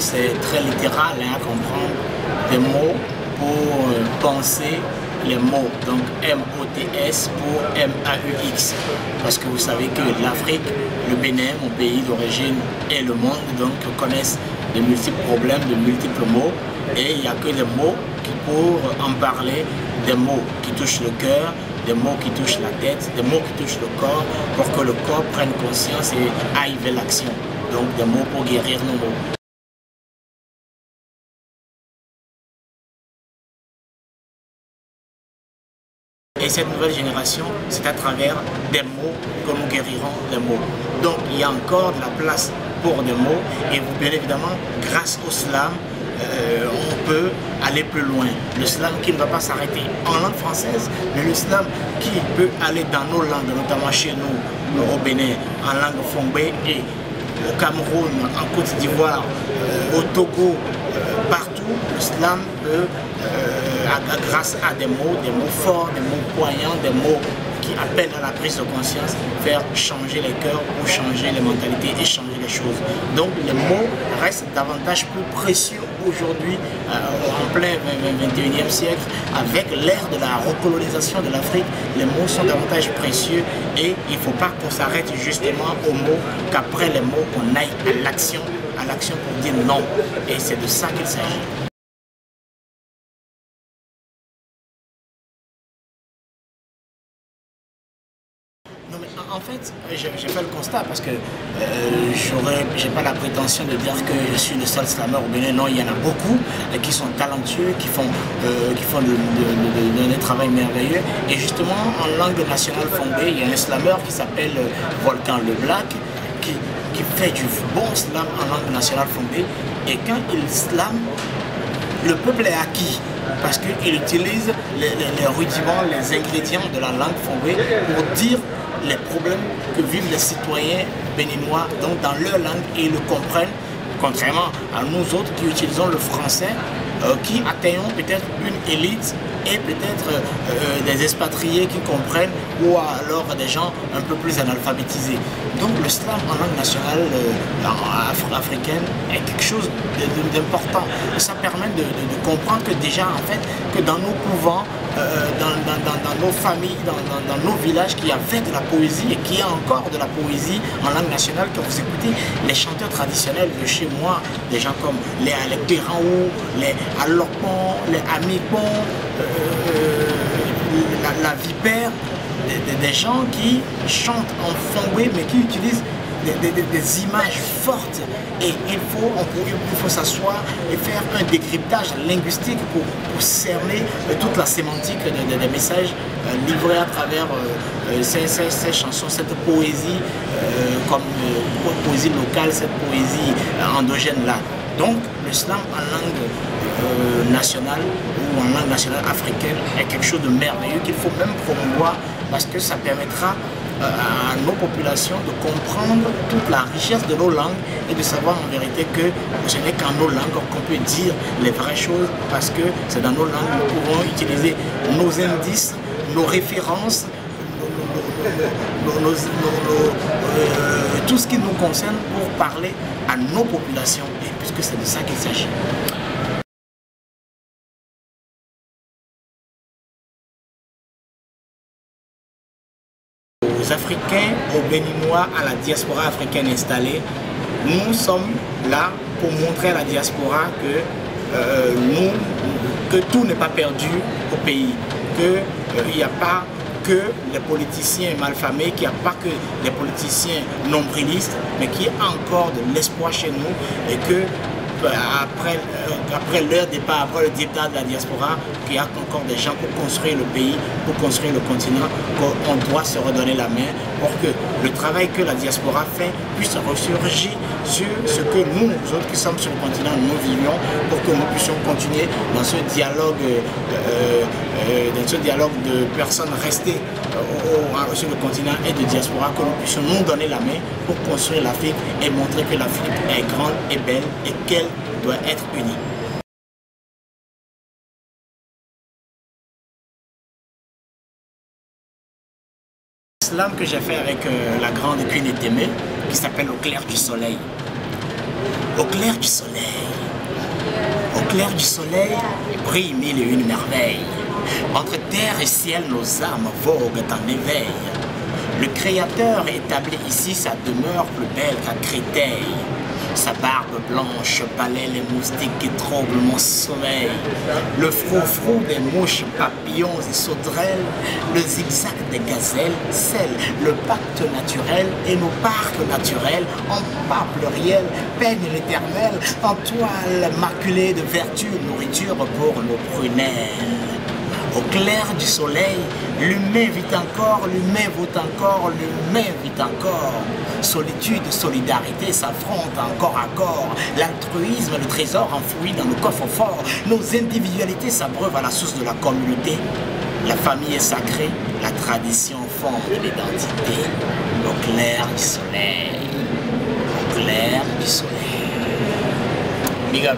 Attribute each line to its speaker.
Speaker 1: C'est très littéral hein, comprendre des mots pour euh, penser les mots. Donc M-O-T-S pour M-A-U-X. Parce que vous savez que l'Afrique, le Bénin, mon pays d'origine, et le monde donc connaissent de multiples problèmes, de multiples mots. Et il n'y a que des mots qui, pour en parler, des mots qui touchent le cœur, des mots qui touchent la tête, des mots qui touchent le corps, pour que le corps prenne conscience et aille vers l'action. Donc des mots pour guérir nos mots. Et cette nouvelle génération, c'est à travers des mots que nous guérirons les mots. Donc il y a encore de la place pour des mots et bien évidemment, grâce au slam, euh, on peut aller plus loin. Le slam qui ne va pas s'arrêter en langue française, mais le slam qui peut aller dans nos langues, notamment chez nous, au Bénin, en langue fongbe et au Cameroun, en Côte d'Ivoire, euh, au Togo, euh, partout, le slam peut, grâce à des mots, des mots forts, des mots poignants, des mots qui appellent à la prise de conscience, faire changer les cœurs ou changer les mentalités et changer les choses. Donc les mots restent davantage plus précieux aujourd'hui, euh, en plein 21e siècle, avec l'ère de la recolonisation de l'Afrique, les mots sont davantage précieux et il ne faut pas qu'on s'arrête justement aux mots, qu'après les mots, qu'on aille à l'action, à l'action pour dire non. Et c'est de ça qu'il s'agit. En fait, j'ai fait le constat parce que euh, je n'ai pas la prétention de dire que je suis le seul slammer au Bénin. Non, il y en a beaucoup euh, qui sont talentueux, qui font, euh, qui font de, travail merveilleux. Et justement, en langue nationale fondée, il y a un slammer qui s'appelle Volcan Le Black qui, qui fait du bon slam en langue nationale fondée. Et quand il slame, le peuple est acquis parce qu'il utilise les, les, rudiments, les ingrédients de la langue fondée pour dire les problèmes que vivent les citoyens béninois donc dans leur langue et ils le comprennent, contrairement à nous autres qui utilisons le français, euh, qui atteignons peut-être une élite et peut-être euh, des expatriés qui comprennent ou alors des gens un peu plus analphabétisés. Donc le slam en langue nationale euh, africaine est quelque chose d'important. Ça permet de, comprendre que déjà en fait que dans nos couvents, euh, dans, nos familles, dans, nos villages, qu'il y avait de la poésie et qu'il y a encore de la poésie en langue nationale. Quand vous écoutez les chanteurs traditionnels de chez moi, des gens comme les Alec les Alopon, les Amipon, la, vipère, des, gens qui chantent en fongoué mais qui utilisent des, images fortes et il faut, faut s'asseoir et faire un décryptage linguistique pour, cerner euh, toute la sémantique des messages euh, livrés à travers ces, chansons, cette poésie comme poésie locale, cette poésie endogène là. Donc le slam en langue nationale ou en langue nationale africaine est quelque chose de merveilleux qu'il faut même promouvoir parce que ça permettra euh, à nos populations de comprendre toute la richesse de nos langues et de savoir en vérité que ce n'est qu'en nos langues qu'on peut dire les vraies choses parce que c'est dans nos langues que nous pouvons utiliser nos indices, nos références, tout ce qui nous concerne pour parler à nos populations et puisque c'est de ça qu'il s'agit. Africains, aux Béninois, à la diaspora africaine installée, nous sommes là pour montrer à la diaspora que, euh, nous, que tout n'est pas perdu au pays, qu'il euh, n'y a pas que les politiciens malfamés, qu'il n'y a pas que les politiciens nombrilistes, mais qu'il y a encore de l'espoir chez nous et que après, euh, après leur départ, après le départ de la diaspora, qu'il y a encore des gens pour construire le pays, pour construire le continent, qu'on doit se redonner la main pour que le travail que la diaspora fait puisse ressurgir sur ce que nous, autres qui sommes sur le continent, nous vivions, pour que nous puissions continuer dans ce dialogue, euh, euh, dans ce dialogue de personnes restées sur le continent et de diaspora, que nous puissions nous donner la main pour construire l'Afrique et montrer que l'Afrique est grande et belle et qu'elle doit être unie. Slam que j'ai fait avec euh, la grande Queen Témé, qui s'appelle Au clair du soleil. Au clair du soleil, au clair du soleil, brillent mille et une merveilles. Entre terre et ciel, nos âmes voguent en éveil. Le Créateur établit ici sa demeure plus belle qu'à Créteil. Sa barbe blanche balaie les moustiques qui troublent mon sommeil. Le frou-frou des mouches, papillons et sauterelles, le zigzag des gazelles, scelle le pacte naturel et nos parcs naturels en pas pluriel peignent l'éternel en toile maculée de vertu, nourriture pour nos prunelles. Au clair du soleil, l'humain vit encore, l'humain vaut encore, l'humain vit encore. Solitude, solidarité s'affrontent encore à corps. L'altruisme, le trésor enfoui dans le coffre fort. Nos individualités s'abreuvent à la source de la communauté. La famille est sacrée, la tradition fonde l'identité. Au clair du soleil, au clair du soleil. Big.